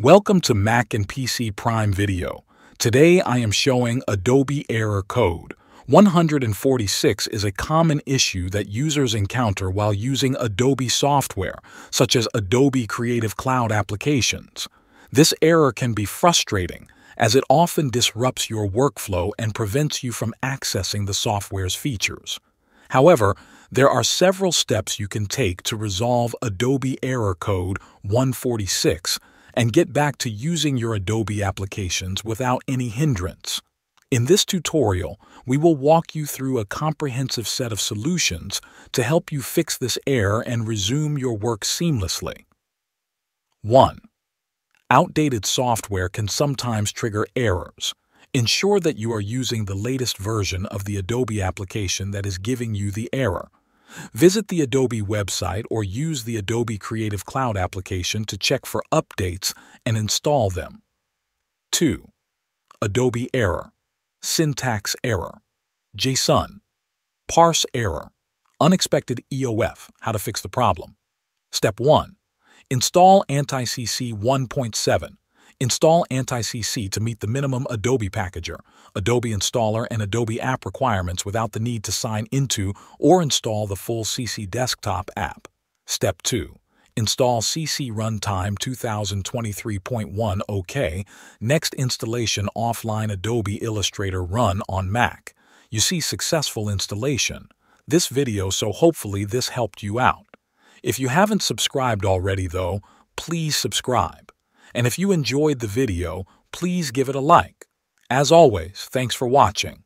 Welcome to Mac and PC Prime Video. Today I am showing Adobe Error Code. 146 is a common issue that users encounter while using Adobe software, such as Adobe Creative Cloud applications. This error can be frustrating, as it often disrupts your workflow and prevents you from accessing the software's features. However, there are several steps you can take to resolve Adobe Error Code 146 and get back to using your Adobe applications without any hindrance. In this tutorial, we will walk you through a comprehensive set of solutions to help you fix this error and resume your work seamlessly. 1. Outdated software can sometimes trigger errors. Ensure that you are using the latest version of the Adobe application that is giving you the error. Visit the Adobe website or use the Adobe Creative Cloud application to check for updates and install them. 2. Adobe Error Syntax Error JSON Parse Error Unexpected EOF How to fix the problem. Step 1. Install Anti-CC 1.7 Install Anti-CC to meet the minimum Adobe Packager, Adobe Installer, and Adobe App requirements without the need to sign into or install the full CC Desktop app. Step 2. Install CC Runtime 2023.1 OK. Next installation offline Adobe Illustrator Run on Mac. You see successful installation. This video so hopefully this helped you out. If you haven't subscribed already though, please subscribe. And if you enjoyed the video, please give it a like. As always, thanks for watching.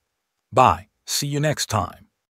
Bye. See you next time.